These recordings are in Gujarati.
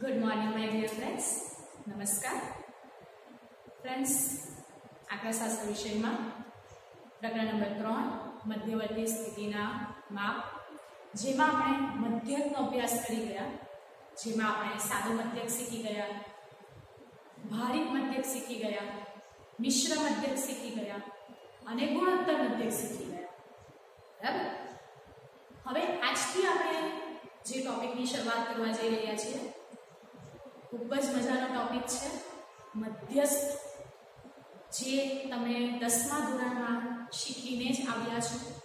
Good morning my dear friends નમસ્કાર ફ્રેન્ડ્સ આંકડાશાસ્ત્ર વિષયમાં પ્રકરણ નંબર ત્રણ મધ્યવર્તી સ્થિતિના માપ જેમાં આપણે મધ્યકનો અભ્યાસ કરી ગયા. જેમાં આપણે સાદો મધ્યક શીખી ગયા ભારિત મધ્યક શીખી ગયા, મિશ્ર મધ્યક શીખી ગયા, અને ગુણોત્તર મધ્યક શીખી ગયા. બરાબર? હવે આજથી આપણે જે ટોપિકની શરૂઆત કરવા જઈ રહ્યા છીએ ખૂબ જ મજાનો ટોપિક છે. મધ્યસ્થ, જે તમે દસમા ધોરણમાં શીખીને જ આવ્યા છો.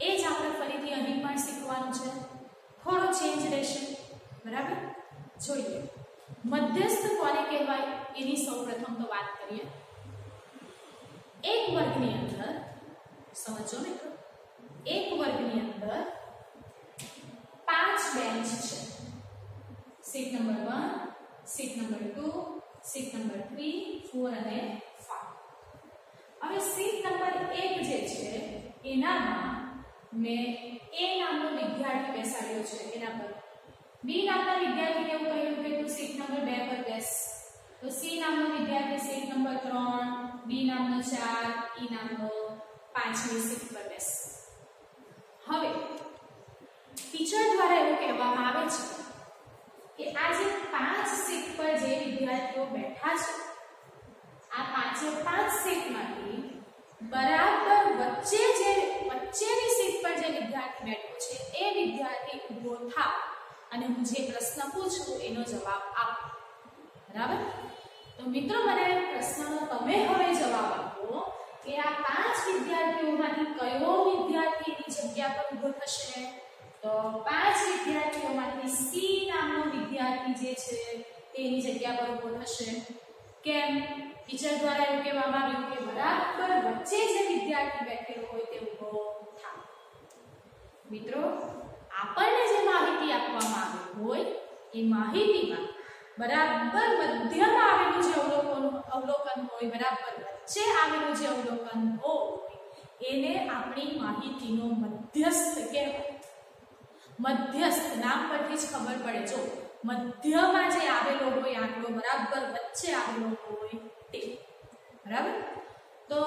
એ જ આપણે ફરીથી અહીં પણ શીખવાનું છે. થોડો ચેન્જ રહેશે. બરાબર? જોઈએ. મધ્યસ્થ કોને કહેવાય? એની સૌપ્રથમ તો વાત કરીએ. એક વર્ગની અંદર, સમજો મિત્રો. એક વર્ગની અંદર પાંચ બેન્ચ છે. Seat number one seat number 2 seat number three four અને 5 હવે સીટ નંબર એક જે છે, એનામાં મેં એ નામનો વિદ્યાર્થી બેસાડ્યો છે, એના પર. બી નામના વિદ્યાર્થીને એવું કહ્યું કે તું સીટ નંબર બે પર બેસ. તો સી નામનો વિદ્યાર્થી સીટ નંબર ત્રણ બી નામનો ચાર ઈ નામનો પાંચમી સીટ પર બેસ. હવે ટીચર દ્વારા એવું કહેવામાં આવે છે કે આ જે પાંચ સીટ પર જે વિદ્યાર્થીઓ બેઠા છે, આ પાંચે પાંચ સીટમાંથી બરાબર વચ્ચે જે વચ્ચેની સીટ પર જે વિદ્યાર્થી બેઠો છે, એ વિદ્યાર્થી ઊભો થાવ. અને હું જે પ્રશ્ન પૂછું એનો જવાબ આપ. બરાબર? તો મિત્રો, મને પ્રશ્નનો તમે હવે જવાબ આપો કે આ પાંચ વિદ્યાર્થીઓમાંથી કયો વિદ્યાર્થી એની જગ્યા પર ઊભો થશે? પાંચ વિદ્યાર્થીઓમાંથી સી નામનો વિદ્યાર્થી જે છે, તેની જગ્યા પર ઊભો થશે કેમ? ટીચર દ્વારા એવું કહેવામાં આવ્યું કે બરાબર વચ્ચે જે વિદ્યાર્થી બેઠેલો હોય તે ઊભો થાય મિત્રો, આપણને જે માહિતી આપવામાં આવી હોય, એ માહિતીમાં બરાબર મધ્યમાં આવેલું જે અવલોકન અવલોકન હોય, બરાબર વચ્ચે આવેલું જે અવલોકન હોય, એને આપણી માહિતીનો મધ્યસ્થ કહેવાય. મધ્યસ્થ નામ પરથી જ ખબર પડે. જો મધ્યમાં જે આવેલો હોય, આંકડો બરાબર વચ્ચે આવેલો હોય તે બરાબર? તો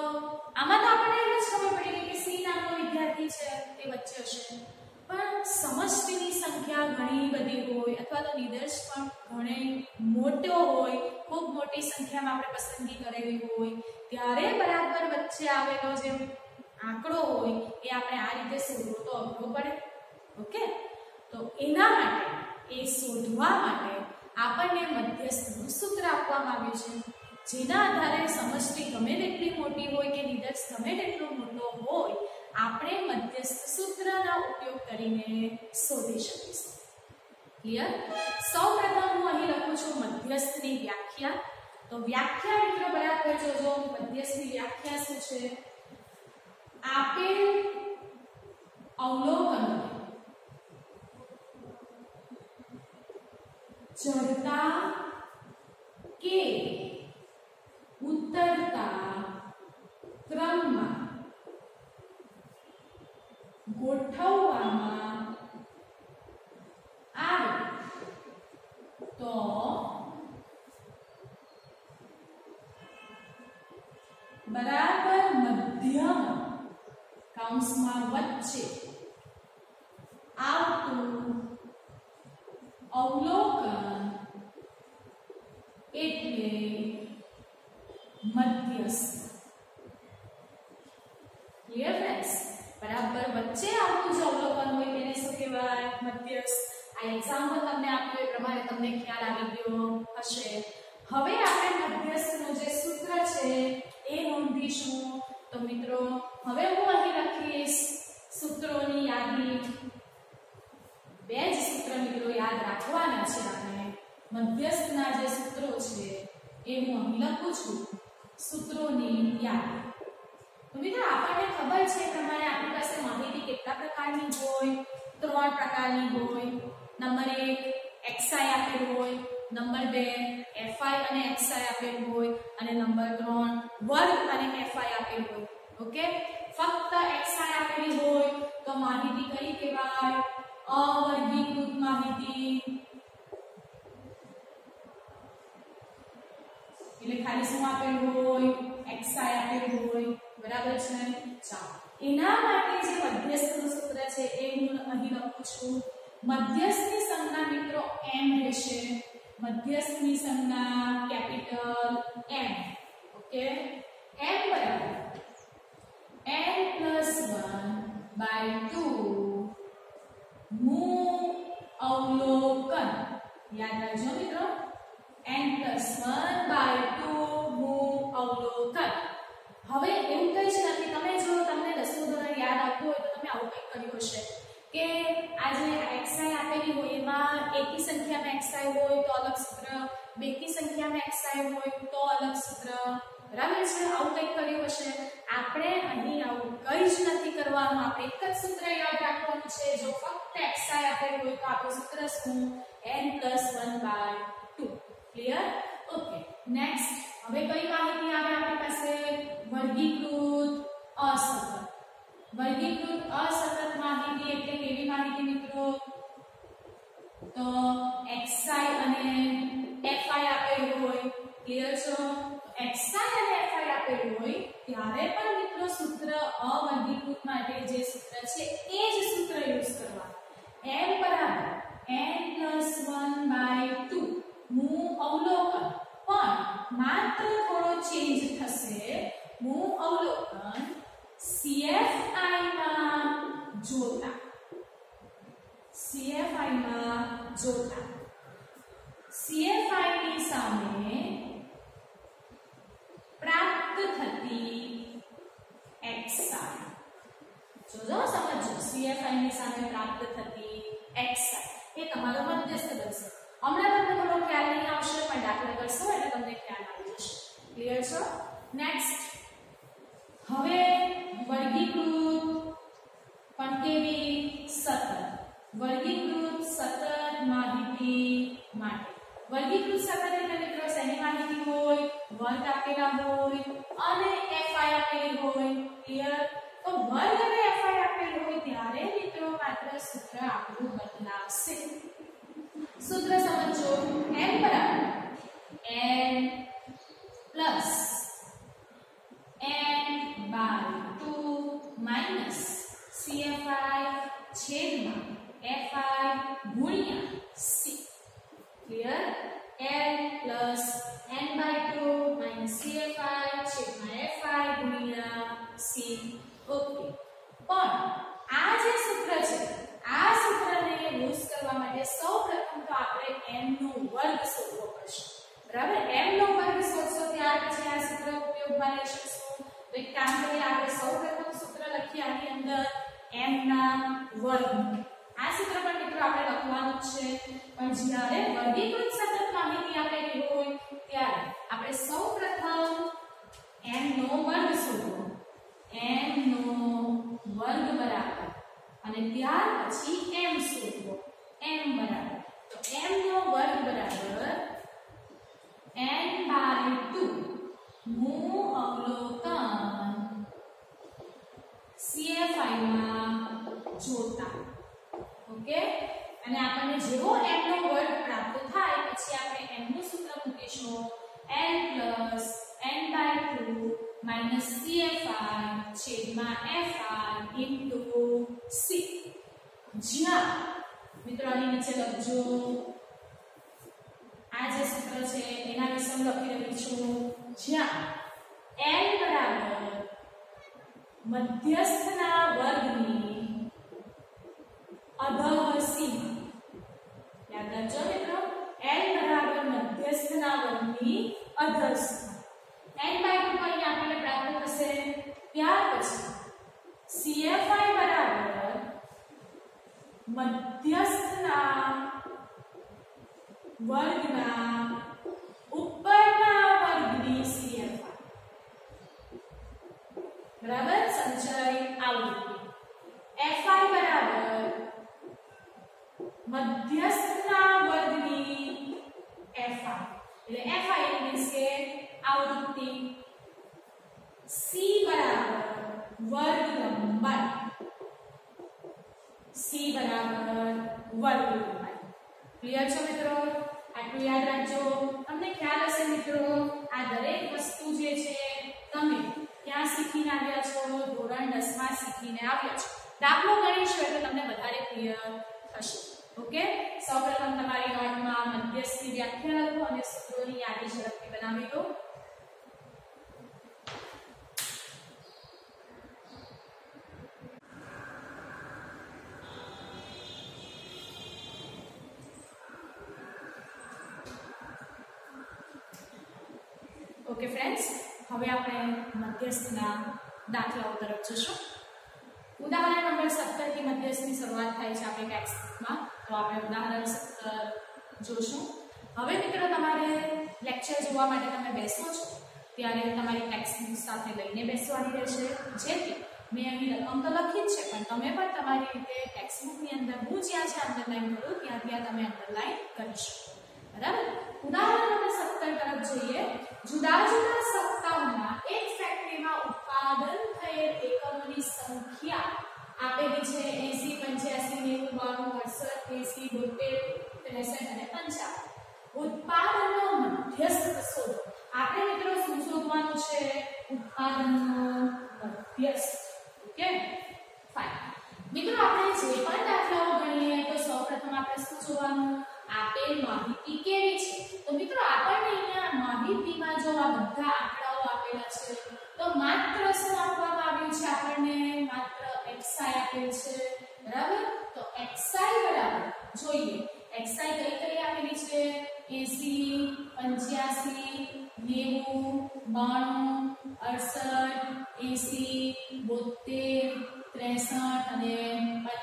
આમાં તો આપણને એમ જ ખબર પડી કે સી નામનો વિદ્યાર્થી છે, તે વચ્ચે હશે. પણ સમષ્ટિની સંખ્યા ઘણી બધી હોય, અથવા તો નિદર્શ પણ ઘણે મોટો હોય, ખૂબ મોટી સંખ્યામાં આપણે પસંદગી કરેલી હોય, ત્યારે બરાબર વચ્ચે આવેલો જે આંકડો હોય, એ આપણે આ રીતે શોધવો તો અઘરો પડે. ઓકે? તો એના માટે, એ શોધવા માટે આપણને મધ્યસ્થનું સૂત્ર આપવામાં આવ્યું છે. જેના આધારે સમષ્ટિ ગમે તેટલી મોટી હોય કે નિદર્શ ગમે તેટલો મોટો હોય, આપણે મધ્યસ્થ સૂત્રના ઉપયોગ કરીને શોધી શકીશું. ક્લિયર સૌપ્રથમ હું અહીં લખું છું મધ્યસ્થની વ્યાખ્યા. તો વ્યાખ્યા મિત્રો બરાબર જોજો, મધ્યસ્થની વ્યાખ્યા શું છે? આપેલ અવલોકન ચડતા કે ઉતરતા ક્રમમાં ગોઠવવામાં આવે તો બરાબર મધ્યમ કૌંસમાં વચ્ચે આવતું અવલોકન એટલે મધ્યસ્થ ક્લિયર ફ્રેન્ડ્સ બરાબર વચ્ચે આવતું જે અવલોકન હોય તેને શું કહેવાય મધ્યસ્થ આ એક્ઝામ્પલ તમને આપ્યું એ પ્રમાણે તમને ખ્યાલ આવી ગયો હશે હવે આપણે મધ્યસ્થનું જે સૂત્ર છે એ નોંધીશું તો મિત્રો હવે હું અહીં લખીશ સૂત્રોની યાદી બે જ સૂત્ર મિત્રો યાદ રાખવાના છે આપણે મધ્યસ્થના જે સૂત્રો છે એ હું અહીં લખું છું સૂત્રોની યાદી તો મિત્રો આપણને ખબર છે પ્રમાણે આપણી પાસે માહિતી કેટલા પ્રકારની હોય ત્રણ પ્રકારની હોય નંબર એક એક્સઆઈ આપેલું હોય નંબર બે એફઆઈ અને એક્સઆઈ આપેલું હોય અને નંબર ત્રણ વર્ગ અને એફઆઈ આપેલું હોય ઓકે ફક્ત એક્સઆઈ આપેલી હોય તો માહિતી કઈ કહેવાય અવર્ગીકૃત માહિતી. ખાલી શું આપેલું હોય? એક્સઆઈ આપેલું હોય. બરાબર છે ચાલો. એના માટે જે મધ્યસ્થનું સૂત્ર છે એ હું અહીં લખું છું. મધ્યસ્થની સંજ્ઞા મિત્રો એમ રહેશે. મધ્યસ્થની સંજ્ઞા કેપિટલ એમ ઓકે એમ બરાબર. N 1 by 2 મૂ અવલોકન યાદ રાખજો મિત્રો n 1 by 2 મૂ અવલોકન હવે એવું કંઈ જ નથી તમે જો તમને દસમું ધોરણ યાદ આવતું હોય તો તમે આવું કંઈક કર્યું હશે કે આ જે xi આપેલી હોય એમાં એકી સંખ્યામાં xi હોય તો અલગ સૂત્ર બેકી સંખ્યામાં xi હોય તો અલગ સૂત્ર બરાબર છે? આવું કંઈક કર્યું હશે. આપણે અહીં આવું કંઈ જ નથી કરવાનું. આપણે એક જ સૂત્ર યાદ રાખવાનું છે. જો ફક્ત xi આપેલું હોય તો આપણું સૂત્ર શું? n 1 2 ક્લિયર ઓકે નેક્સ્ટ હવે કઈ માહિતી આવે આપણી પાસે? વર્ગીકૃત અસતત વર્ગીકૃત અસતત માહિતી એટલે કેવી માહિતી મિત્રો? તો xi અને fi આપેલું હોય. ક્લિયર છો? Xi અને fi આપેલું હોય ત્યારે પણ મિત્રો સૂત્ર અવર્ગીકૃત માટે જે સૂત્ર છે, એ જ સૂત્ર યુઝ કરવાનું m બરાબર. N 1 2 હું અવલોકન. પણ માત્ર થોડો ચેન્જ થશે. હું અવલોકન CFI માં જોતા. CFI માં જોતા. CFI ની સામે પ્રાપ્ત થતી xi જોજો, સમજો. CFI ની સામે પ્રાપ્ત થતી xi એ તમારો મધ્યસ્થ બનશે. હમણાં તમને થોડો ખ્યાલ નહીં આવશે, પણ દાખલા કરશો એટલે તમને ખ્યાલ આવી જશે. ક્લિયર છો? નેક્સ્ટ હવે વર્ગીકૃત પણ કેવી? સતત. વર્ગીકૃત સતત માહિતી માટે. વર્ગીકૃત સતત એટલે મિત્રો શેની માહિતી હોય વર્ગ આપેલા હોય અને fi આપેલી હોય ક્લિયર તો વર્ગ અને fi આપેલ હોય ત્યારે મિત્રો માત્ર સૂત્ર આપણું બદલાશે સૂત્ર સમજો એમ બરાબર. N plus n by 2 minus cfi છેદમાં fi ગુણ્યા c. Clear n plus n by 2 minus cfi છેદમાં fi ગુણ્યા c. ઓકે પણ આ જે સૂત્ર છે, આ સૂત્રને યુઝ કરવા માટે સૌપ્રથમ તો આપણે m નો વર્ગ શોધવો પડશે. બરાબર? M નો વર્ગ શોધશો ત્યાર પછી આ સૂત્ર ઉપયોગમાં લઈ શકશો તો એક કામ આપણે સૌપ્રથમ સૂત્ર લખીએ આની અંદર m ના વર્ગ. આ સૂત્ર પણ મિત્રો આપણે લખવાનું જ છે. પણ જ્યારે વર્ગીકૃત સતત માહિતી આપેલી હોય, ત્યારે આપણે સૌપ્રથમ n નો વર્ગ શોધવો n નો વર્ગ બરાબર. અને ત્યાર પછી m શોધવો m બરાબર. તો m નો વર્ગ બરાબર n બાય 2 મૂળ અવલોકન CFI માં જોતા. ઓકે અને આપણને જેવો m નો વર્ગ પ્રાપ્ત થાય, પછી આપણે m નું સૂત્ર મૂકીશું. N n by 2 minus CFI FI C. જ્યાં, મિત્રો આની નીચે લખજો. આ જે સૂત્ર છે, એના વિશે હું લખી રહી છું. જ્યાં એન બરાબર મધ્યસ્થના વર્ગની અધર સીમા. યાદ રાખજો મિત્રો, n બરાબર મધ્યસ્થના વર્ગની અધર સીમા n બાય 2 અહીં આપણને પ્રાપ્ત થશે ત્યાર પછી CFI બરાબર મધ્યસ્થના વર્ગના ઉપરના વર્ગની CFI બરાબર? સંચય આવૃત્તિ. FI બરાબર મધ્યસ્થના વર્ગની એફઆઈ એટલે એફઆઈ મીન્સ કે આવૃત્તિ સી બરાબર વર્ગ નંબર સી બરાબર વર્ગ નંબર ક્લિયર છે મિત્રો? આટલું યાદ રાખજો. તમને ખ્યાલ હશે મિત્રો, આ દરેક વસ્તુ જે છે, તમે ક્યાં શીખીને આવ્યા છો? ધોરણ દસમાં શીખીને આવ્યા છો. દાખલો ગણીશું એટલે તમને વધારે ક્લિયર ઓકે? સૌપ્રથમ તમારી નોટમાં મધ્યસ્થની વ્યાખ્યા લખો અને સૂત્રોની યાદી ઝડપથી બનાવી દો. ઓકે ફ્રેન્ડ્સ, હવે આપણે મધ્યસ્થના દાખલાઓ તરફ જશું. ઉદાહરણ નંબર 17 થી મધ્યસ્થની શરૂઆત થાય છે આપણે ટેક્સ્ટબુકમાં તો આપણે ઉદાહરણ 17 જોશું. હવે મિત્રો તમારે લેક્ચર જોવા માટે તમે બેસો છો, ત્યારે તમારી ટેક્સ્ટબુક સાથે લઈને બેસવાની રહેશે. જેથી મેં અહીં રકમ તો લખી જ છે, પણ તમે પણ તમારી રીતે ટેક્સ્ટબુકની અંદર, હું જ્યાં જ્યાં અંડરલાઈન કરું ત્યાં ત્યાં તમે અંડરલાઈન કરી શકો. બરાબર? ઉદાહરણ નંબર 17 તરફ જોઈએ. જુદા જુદા સપ્તાહમાં એક ફેક્ટરીમાં ઉત્પાદન થયેલ એકમોની સંખ્યા આપેલી છે 80 85 90 92 68 80 72 63 અને 55 ઉત્પાદનનો મધ્યસ્થ શોધો આપણે મિત્રો શું શોધવાનું છે? ઉત્પાદનનો મધ્યસ્થ. ઓકે ફાઇન મિત્રો, આપણે જે પણ દાખલાઓ ગણીએ, તો સૌપ્રથમ આપણે શું જોવાનું? આપેલ માહિતી કેવી છે? તો મિત્રો, આપણને અહીંયા માહિતીમાં જો આ બધા આંકડાઓ આપેલા છે, તો માત્ર શું આપવામાં આવ્યું છે આપણને? માત્ર xi આપેલ છે, બરાબર? તો xi બરાબર. જોઈએ. xi કઈ કઈ આપેલી છે? 80 85 90 68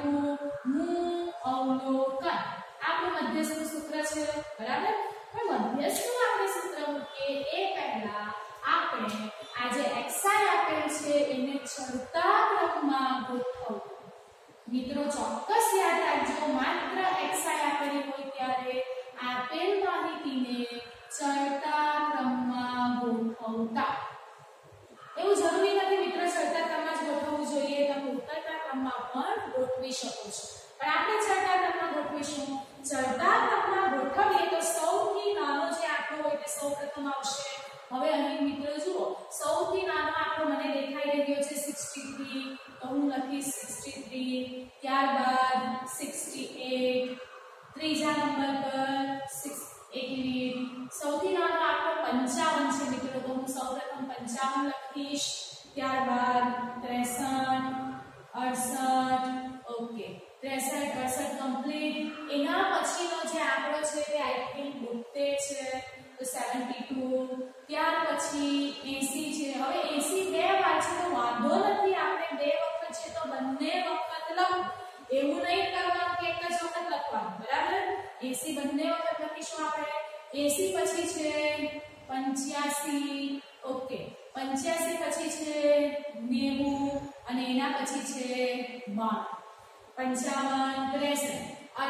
1 બાય 2 નું અવલોકન. આપણું મધ્યસ્થ સૂત્ર છે, બરાબર? પણ મધ્યસ્થનું આપણે સૂત્ર મૂકીએ એ પહેલા આપણે આ જે xi આપેલ છે એને ચડતા ક્રમમાં ગોઠવવું મિત્રો ચોક્કસ યાદ રાખજો માત્ર xi આપેલી હોય ત્યારે આપેલ માહિતીને ચડતા ક્રમમાં ગોઠવતા એવું જરૂરી નથી મિત્રો ચડતા ક્રમમાં જ ગોઠવવું જોઈએ તમે ઉતરતા ક્રમમાં પણ ગોઠવી શકો છો પણ આપણે ચડતા ગોઠવીશું ચડતા ક્રમમાં ગોઠવીએ તો સૌથી નાનો જે આંકડો હોય તે સૌપ્રથમ આવશે. હવે અહીં મિત્રો જુઓ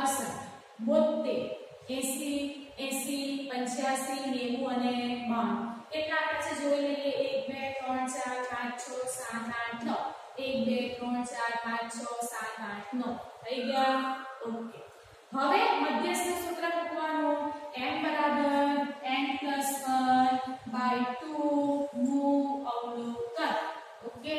અડસઠ બોતેર એસી એસી, પંચ્યાસી, નેવું અને બાણું. કેટલા પછી જોઈ લઈએ. એક, બે, ત્રણ, ચાર, પાંચ, છ, સાત, આઠ, નવ. એક, બે, ત્રણ, ચાર, પાંચ, છ, સાત, આઠ, નવ. થઈ ગયા? ઓકે. હવે મધ્યસ્થ સૂત્ર મૂકવાનું. m બરાબર n 1 બાય 2 નું અવલોકન. ઓકે?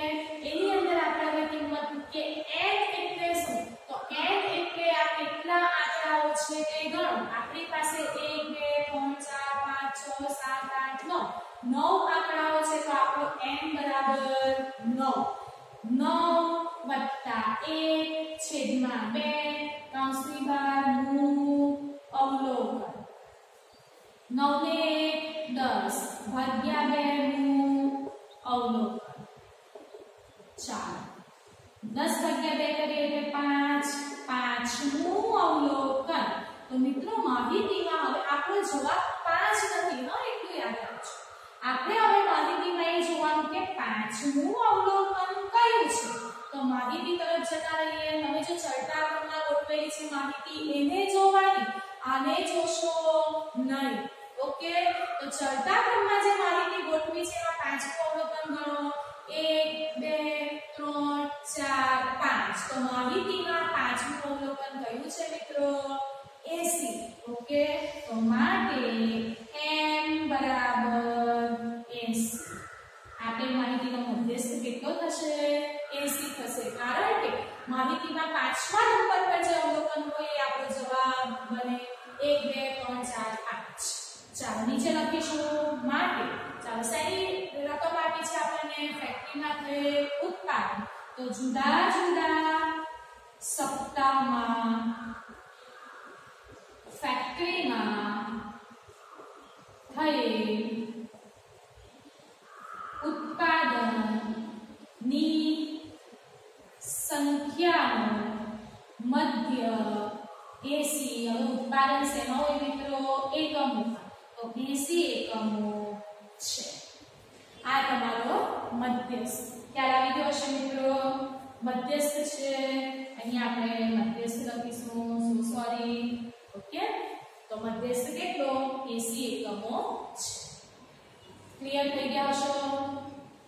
એની અંદર આપણે હવે કિંમત મૂકીએ. n એટલે શું તો n એટલે આ કેટલા આંકડાઓ છે એ ગણો. આપણી પાસે 1 2 3 4 5 6 7 8 9 9 આંકડાઓ છે તો આપણો n બરાબર 9 9 1 છેદમાં 2 કૌંસની બહારનું અવલોકન. 9 ને 1 10 ભાગ્યા 2 નું અવલોકન. ચાલો. દસ ભાગ્યા બે કરીએ એટલે પાંચ. પાંચમું અવલોકન તો મિત્રો માહિતીમાં આપણો જવાબ પાંચ નથી, હા, એટલું યાદ રાખજો. આપણે હવે માહિતી પાંચમું અવલોકન કયું છે? તો માહિતી તરફ જતા રહીએ, તમે જો ચડતા ક્રમમાં ગોઠવેલી છે માહિતી, એને જોવાની, આને જોશો નહીં. ઓકે? તો ચડતા ક્રમમાં જે માહિતી ગોઠવી છે એમાં પાંચમું અવલોકન ગણો. એક, બે, ત્રણ, ચાર, પાંચ. તો માહિતીમાં પાંચમું અવલોકન કયું છે, મિત્રો? એસી. ઓકે, તો માટે m બરાબર એસી. આપેલ માહિતીનો મધ્યસ્થ કેટલો થશે? એસી થશે. કારણ કે માહિતીમાં પાંચમા નંબર પર જે અવલોકન હોય એ આપણો જવાબ બને એક, બે, ત્રણ, ચાર, પાંચ. ચાલો, નીચે લખીશું. માટે, ચાલો શેની રકમ આપી છે આપણને ફેક્ટરીમાં થયેલ ઉત્પાદન. તો જુદા જુદા સપ્તાહમાં ફેક્ટરીમાં થયેલ ઉત્પાદનની સંખ્યાનો મધ્ય એસી હવે ઉત્પાદન શેમાં હોય મિત્રો એકમોમાં તો એસી એકમો છે આ તમારો મધ્યસ્થ ખ્યાલ આવી ગયો હશે મિત્રો મધ્યસ્થ છે અહીંયા આપણે મધ્યસ્થ લખીશું સો સોરી ઓકે તો મધ્યસ્થ કેટલો? 80 એકમો ક્લિયર થઈ ગયા છો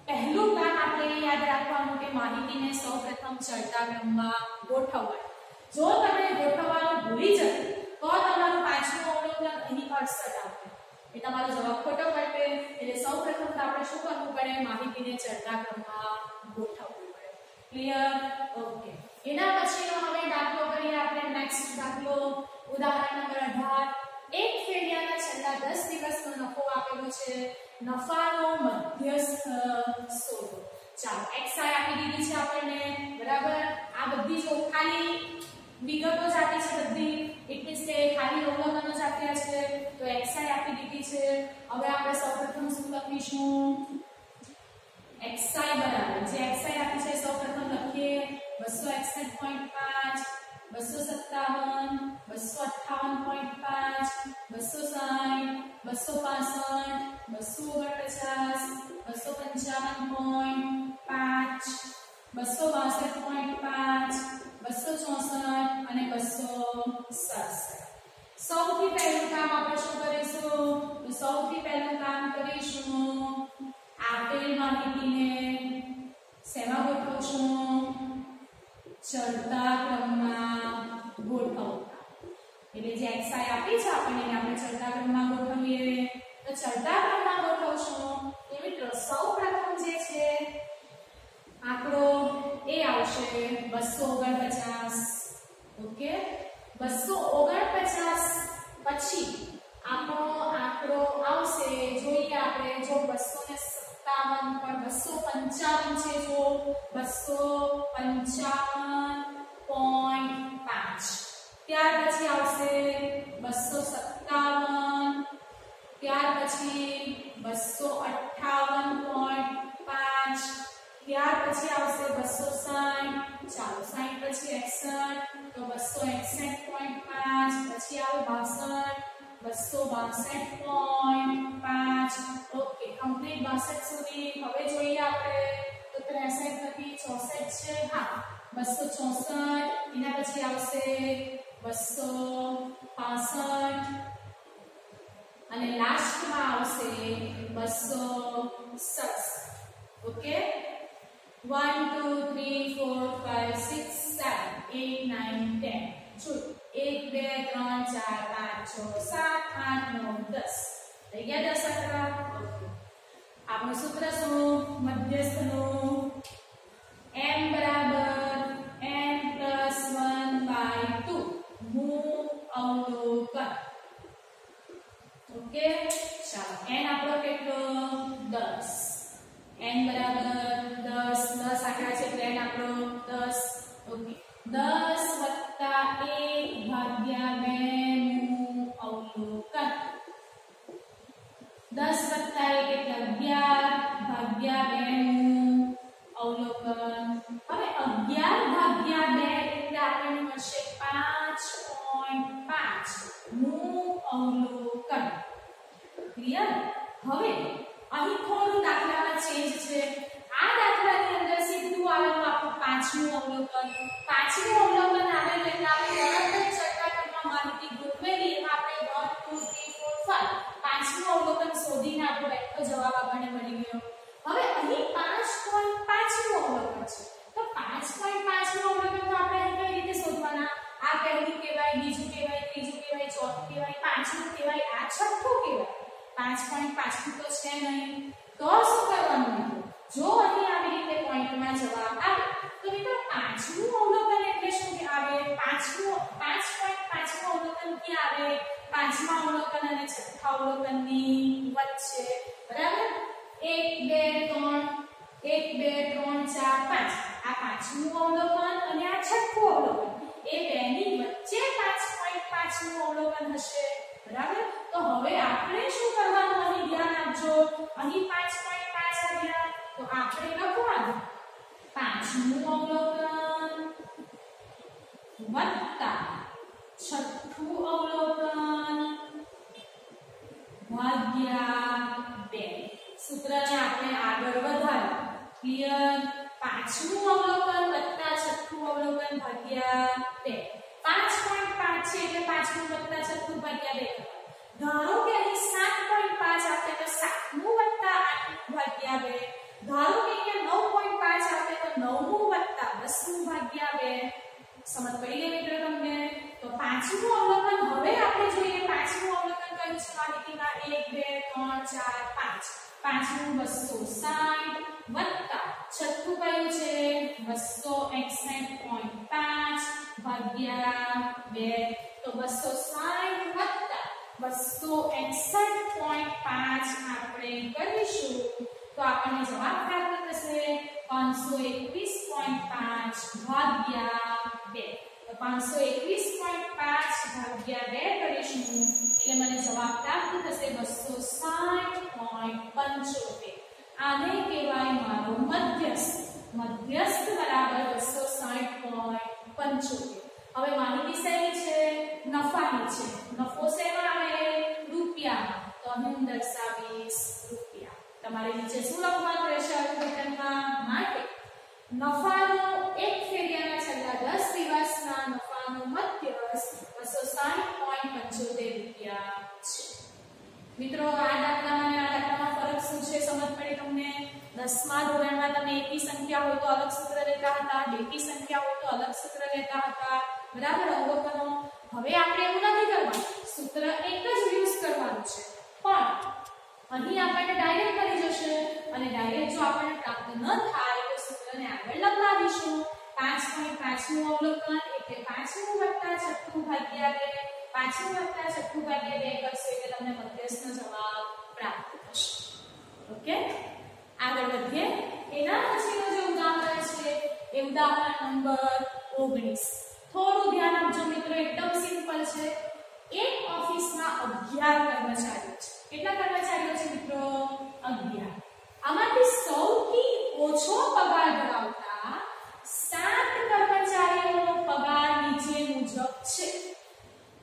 પહેલું કામ આપણે યાદ રાખવાનું કે માહિતીને સૌપ્રથમ ચડતા ક્રમમાં ગોઠવવાનું જો તમે ગોઠવવાનું ભૂલી જશો તો તમારું પાંચમું અવલોકન અહીં અડસઠ એ તમારો જવાબ ખોટો પડશે. એટલે સૌપ્રથમ તો આપણે શું કરવું પડે? માહિતીને ચડતા ક્રમમાં ગોઠવવું પડે. ક્લિયર ઓકે એના પછીનો હવે દાખલો કરીએ આપણે નેક્સ્ટ દાખલો. ઉદાહરણ નંબર 18 એક ફેરિયાના છેલ્લા 10 દિવસનો નફો આપેલો છે, નફાનો મધ્યસ્થ શોધો ચાલો, xi આપી દીધી છે આપણને. બરાબર? આ બધી જો ખાલી વિગતો જ આપી છે બધી. એટલે કે ખાલી અવલોકનો જ આપ્યા છે. તો xi આપી દીધી છે. હવે આપણે સૌપ્રથમ શું લખીશું? xi બરાબર. જે xi આપી છે સૌપ્રથમ લખીએ. 261.5 257 258.5 260 265 259.5 262.5 264 અને 267 સૌથી પહેલું કામ આપણે શું કરીશું? તો સૌથી પહેલું કામ કરીશું આપેલ માહિતીને શેમાં ગોઠવશું ચડતા ક્રમમાં ગોઠવતા એટલે જે એક્સાઈ આપી છે આપણને એને આપણે ચડતા ક્રમમાં ગોઠવીએ, તો ચડતા ક્રમમાં ગોઠવશું તો મિત્રો, સૌપ્રથમ જે છે, આંકડો એ આવશે 249 ઓકે? 249 પછી આપણો આંકડો આવશે. જોઈએ આપણે જો 257 પણ 255 છે જો ત્યાર પછી આવશે 257 ત્યાર પછી 258.5 ત્યાર પછી આવશે 260 ચાલો 60 પછી 61 તો 261.5 પછી આવે 62 262.5 ઓકે કમ્પ્લીટ 62 સુધી. હવે જોઈએ આપણે તો 63 નથી 64 છે. હા 264 એના પછી આવશે 265 અને લાસ્ટમાં આવશે 267 ઓકે 1 2 3 4 5 6 7 8 9 10 જો 1 2 3 4 5 6 7 8 9 10 થઈ ગયા દસ આંકડા? આપણું સૂત્ર શું? મધ્યસ્થનું. એમ બરાબર ઓકે ચાલો n આપણો કેટલો? 10 n બરાબર 10 10 આંકડા છે એટલે n આપણો 10 ઓકે. 10 વત્તા 1 ભાગ્યા 2 નું અવલોકન. 10 વત્તા 1 એટલે 11 ભાગ્યા 2 નું અવલોકન. હવે 11 ભાગ્યા 2 એટલે આપણને મળશે 5.5 નું અવલોકન. ક્લિયર? હવે અહીં થોડું દાખલામાં ચેન્જ છે. આ દાખલાની અંદર સીધું આવેલું આપણું પાંચમું અવલોકન. પાંચમું અવલોકન આવે એટલે આપણે તરત જ ચર્ચાક્રમમાં માહિતી ગોઠવેલી એમાં આપણે 1 2 3 4 5 પાંચમું અવલોકન શોધીને આપણો બેઠો જવાબ આપણને મળી ગયો. હવે અહીં પાંચ પોઈન્ટ પાંચમું અવલોકન છે. તો પાંચ પોઈન્ટ પાંચમું અવલોકન તો આપણે કઈ રીતે શોધવાના? આ પહેલું કહેવાય, બીજું કહેવાય, ત્રીજું કહેવાય, ચોથું કહેવાય, પાંચમું કહેવાય, આ છઠ્ઠું કહેવાય 5.5 તો છે નહીં. તો શું કરવાનું મિત્રો જો અહીં આવી રીતે પોઈન્ટમાં જવાબ આવે, તો મિત્રો પાંચમું અવલોકન એટલે શું કે આવે? પાંચમું, પાંચ પોઈન્ટ પાંચમું અવલોકન ક્યાં આવે? પાંચમા અવલોકન અને છઠ્ઠા અવલોકનની વચ્ચે. બરાબર? 1 2 3 1 2 3 4 5 આ પાંચમું અવલોકન અને આ છઠ્ઠું અવલોકન. એ બેની વચ્ચે પાંચ પોઈન્ટ પાંચમું અવલોકન હશે બરાબર તો હવે આપણે શું કરવાનું અહીં ધ્યાન આપજો અહીં 5.5 આવ્યા તો આપણે લખવાનું પાંચમું અવલોકન વત્તા છઠ્ઠું અવલોકન ભાગ્યા બે સૂત્રને આપણે આગળ વધાર્યું ક્લિયર પાંચમું અવલોકન વત્તા છઠ્ઠું અવલોકન ભાગ્યા બે પાંચ પોઈન્ટ પાંચ છે એટલે પાંચમું વત્તા છઠ્ઠું ભાગ્યા બે ધારો કે અહીં સાત પોઈન્ટ પાંચ આપે તો સાતમું વત્તા આઠમું ભાગ્યા બે ધારો કે અહીંયા નવ પોઈન્ટ પાંચ આપે તો નવમું વત્તા દસમું ભાગ્યા બે સમજ પડી ગઈ મિત્રો તમને તો પાંચમું અવલોકન હવે આપણે જોઈએ પાંચમું અવલોકન કયું છે માહિતીમાં 1 2 3 4 5 પાંચમું 260 વત્તા છઠ્ઠું કયું છે 261.5 2 તો 260 વત્તા 261.5 આપણે કરીશું તો આપણને જવાબ પ્રાપ્ત થશે 521.5 ભાગ્યા 2 તો 521.5 ભાગ્યા બે કરીશું એટલે મને જવાબ પ્રાપ્ત થશે 260.75 આને કહેવાય મારો મધ્યસ્થ. મધ્યસ્થ બરાબર 260.75 હવે માહિતી શેની છે, નફાની છે. નફો શેમાં આવે? રૂપિયામાં તો અહીં હું દર્શાવીશ રૂપિયા. તમારે નીચે શું લખવાનું રહેશે અર્થઘટનમાં માટે નફાનો એક ફેરિયાના છેલ્લા દસ દિવસના નફાનો મધ્યસ્થ 260.75 રૂપિયા છે. મિત્રો, આ દાખલામાં અને આ દાખલામાં ફરક શું છે? સમજ પડી તમને? દસમા ધોરણમાં તમે એકી સંખ્યા હોય તો અલગ સૂત્ર લેતા હતા બેકી સંખ્યા હોય તો અલગ સૂત્ર લેતા હતા. બરાબર, અવલોકનો. હવે આપણે એવું નથી કરવાનું. સૂત્ર એક જ યુઝ કરવાનું છે. પણ અહીં આપણને ડાયરેક્ટ કરી જશે અને ડાયરેક્ટ જો આપણને પ્રાપ્ત ન થાય તો સૂત્રને આગળ લંબાવીશું. 5.5 નું અવલોકન એટલે પાંચમું વત્તા છઠ્ઠું ભાગ્યા બે. પાંચમું વત્તા છઠ્ઠું ભાગ્યા બે કરશો એટલે તમને મધ્યસ્થનો જવાબ પ્રાપ્ત થશે. ઓકે આગળ વધીએ. એના પછીનો જે ઉદાહરણ છે, એ ઉદાહરણ નંબર 19 થોડું ધ્યાન આપજો મિત્રો, એકદમ સિમ્પલ છે. એક ઓફિસમાં 11 કર્મચારીઓ છે. કેટલા કર્મચારીઓ છે મિત્રો? 11 આમાંથી સૌથી ઓછો પગાર ધરાવતા સાત કર્મચારીઓનો પગાર નીચે મુજબ છે.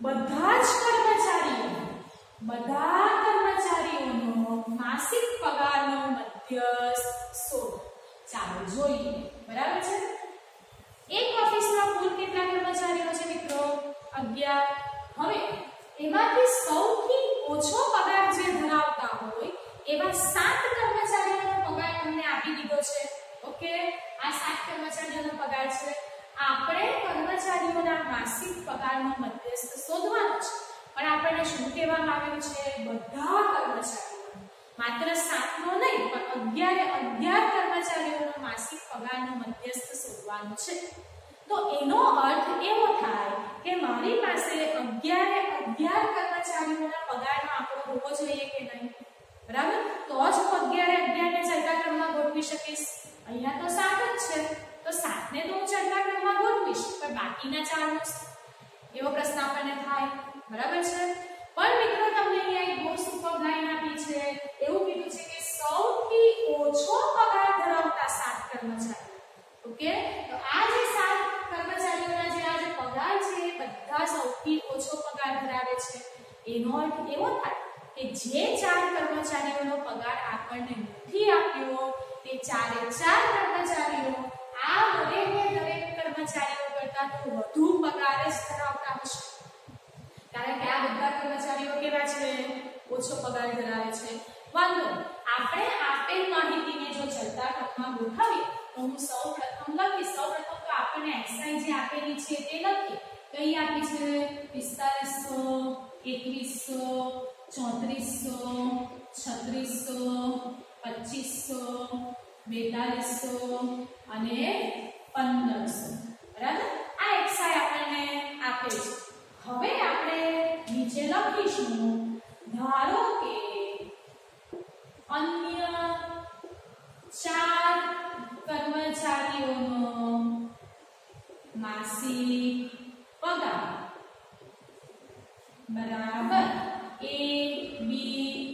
બધા જ કર્મચારીઓ, બધા કર્મચારીઓનો માસિક પગારનો મધ્યસ્થ સોળ ચાલો જોઈએ. બરાબર છે? એક ઓફિસમાં કુલ કેટલા કર્મચારીઓ છે મિત્રો? 11 હવે, એમાંથી સૌથી ઓછો પગાર જે ધરાવતા હોય, એવા સાત કર્મચારીઓનો પગાર તમને આપી દીધો છે. ઓકે? આ સાત કર્મચારીઓનો પગાર છે. આપણે કર્મચારીઓના માસિક પગારનો મધ્યસ્થ શોધવાનો છે. પણ આપણને શું કહેવામાં આવ્યું છે? બધા કર્મચારીઓ. માત્ર સાતનો નહીં, પણ અગિયારે અગિયાર કર્મચારીઓનો માસિક પગારનો મધ્યસ્થ શોધવાનો છે. તો એનો અર્થ એવો થાય કે મારી પાસે અગિયારે અગિયાર કર્મચારીઓના પગારનો આંકડો હોવો જોઈએ કે નહીં? બરાબર? તો જ હું અગિયારે અગિયારને ચડતા ક્રમમાં ગોઠવી શકીશ. અહીંયા તો સાત જ છે. તો સાતને તો હું ચડતા ક્રમમાં ગોઠવીશ, પણ બાકીના ચારનો એવો પ્રશ્ન આપણને થાય. બરાબર છે? પણ મિત્રો, તમને અહીંયા એક બહુ સુપર લાઈન આપી છે. એવું કીધું છે કે સૌથી ઓછો પગાર ધરાવતા સાત કર્મચારીઓ. ઓકે? તો આ જે સાત કર્મચારીઓના જે આ જે પગાર છે, એ બધા સૌથી ઓછો પગાર ધરાવે છે. એનો અર્થ એવો થાય કે જે ચાર કર્મચારીઓનો પગાર આપણને નથી આપ્યો, તે ચારે ચાર કર્મચારીઓ આ દરેકે દરેક કર્મચારીઓ કરતા તો વધુ પગાર જ ધરાવતા હશે. કારણ કે આ બધા કર્મચારીઓ કેવા છે? ઓછો પગાર ધરાવે છે. વાંધો આપણે આપેલ માહિતીને જો ચલતા ક્રમમાં ગોઠવીએ, તો હું સૌ પ્રથમ લખીશ. સૌ પ્રથમ તો આપણને એક્સઆઈ જે આપેલી છે તે લખીએ. કઈ આપી છે? પિસ્તાલીસો, એકવીસો, ચોત્રીસો, છત્રીસો, પચીસો, બેતાલીસો અને પંદરસો. બરાબર? આ એક્સઆઈ આપણને આપે છે. હવે આપણે નીચે લખીશું ધારો કે અન્ય ચાર કર્મચારીઓનો માસિક પગાર. બરાબર? એ બી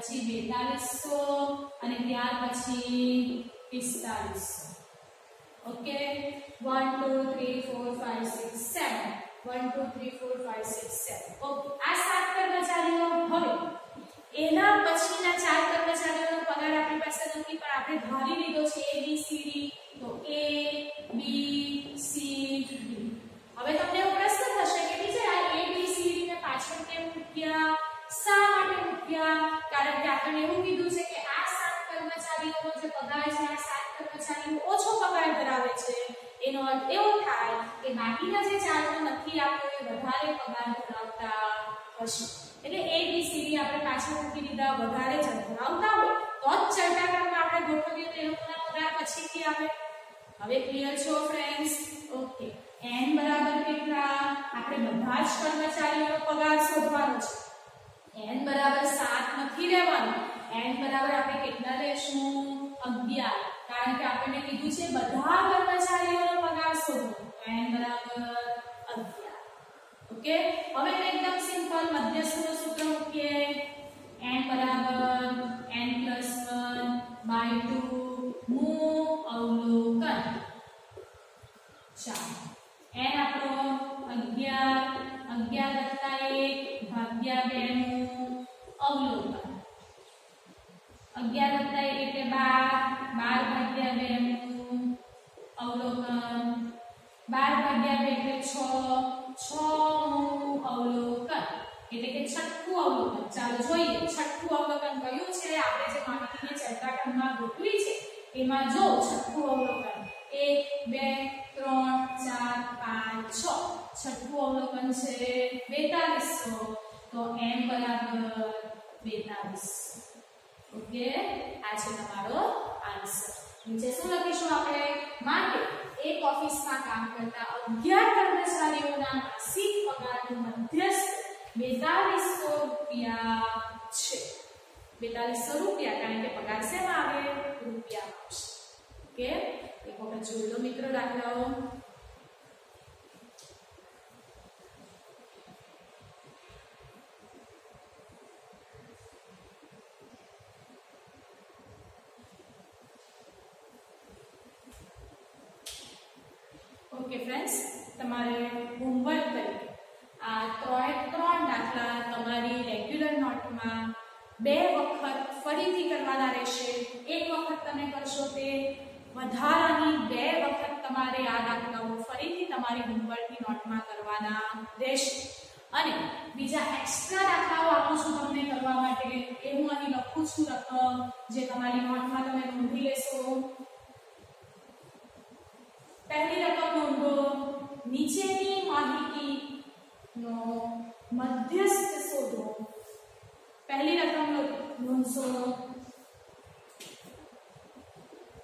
પછી બેતાલીસો અને ત્યાર પછી પિસ્તાલીસો. ઓકે? 1 2 3 4 5 6 7 1 2 3 4 5 6 7 ઓકે આ સાત કર્મચારીઓ હવે, એના પછીના ચાર કર્મચારીઓનો પગાર આપણી પાસે નથી, પણ આપણે ધારી લીધો છે એ બી સી ડી ભાગ્યા 2 નું અવલોકન. બાર ભાગ્યા બે એટલે છ છ અવલોકન. એટલે કે છઠ્ઠું અવલોકન. ચાલો જોઈએ, છઠ્ઠું અવલોકન કયું છે? આપણે જે માહિતીને ચર્ચા ક્રમમાં ગોઠવી છે, એમાં જો છઠ્ઠું અવલોકન 1 2 3 4 5 6 છઠ્ઠું અવલોકન છે 4200 તો એમ બરાબર બેતાલીસ. ઓકે? આ છે તમારો આન્સર. નીચે શું લખીશું આપણે? માટે એક ઓફિસમાં કામ કરતા 11 કર્મચારીઓના માસિક પગારનું મધ્યસ્થ 4200 રૂપિયા છે. 4200 રૂપિયા, કારણ કે પગાર શેમાં આવે? રૂપિયામાં આવશે ઓકે? એક વખત જોઈ લો મિત્રો દાખલાઓ ઓકે ફ્રેન્ડ્સ તમારે હોમવર્ક તરીકે આ ત્રણે ત્રણ દાખલા તમારી રેગ્યુલર નોટમાં બે વખત ફરીથી કરવાના રહેશે એક વખત તમે કરશો તે વધારાની બે વખત તમારે આ દાખલાઓ ફરીથી તમારી હોમવર્કની નોટમાં કરવાના રહેશે અને બીજા એક્સ્ટ્રા દાખલાઓ આપું છું તમને કરવા માટે એ હું અહીં લખું છું રકમ જે તમારી નોટમાં તમે નોંધી લેશો પહેલી રકમ નોંધો નીચેની માહિતીનો મધ્યસ્થ શોધો પહેલી રકમ નોંધશો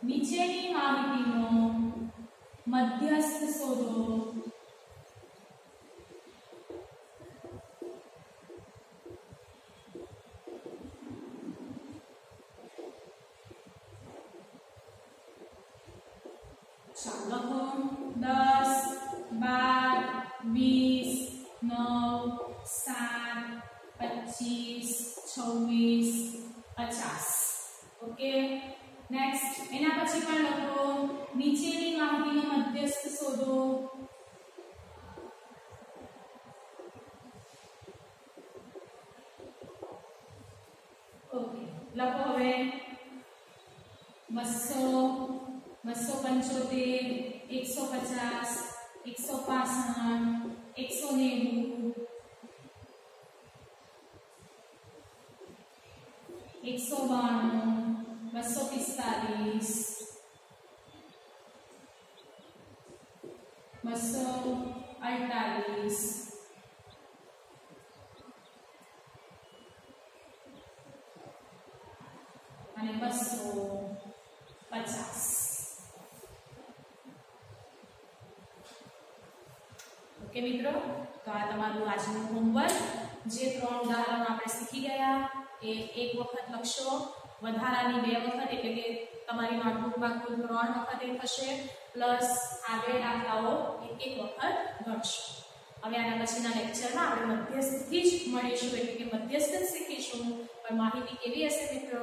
નીચેની માહિતીનો મધ્યસ્થ શોધો એકસો બાણું બસો પિસ્તાલીસ બસો અડતાલીસ અને બસો પચાસ ઓકે મિત્રો, તો આ તમારું આજનું હોમવર્ક જે ત્રણ ઉદાહરણો આપણે શીખી ગયા. એ એક વખત લખશો, વધારાની બે વખત, એટલે કે તમારી નોટબુકમાં કુલ ત્રણ વખત એ થશે પ્લસ આગળ દાખલાઓ એક એક વખત ગણશો હવે આના પછીના લેક્ચરમાં આપણે મધ્યસ્થથી જ મળીશું, એટલે કે મધ્યસ્થ શીખીશું. પણ માહિતી કેવી હશે મિત્રો?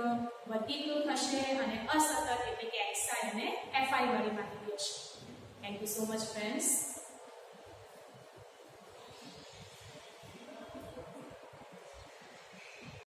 વધીકૃત હશે અને અસતત, એટલે કે એક્સઆઈ અને એફઆઈ વાળી માહિતી હશે. Thank you so much friends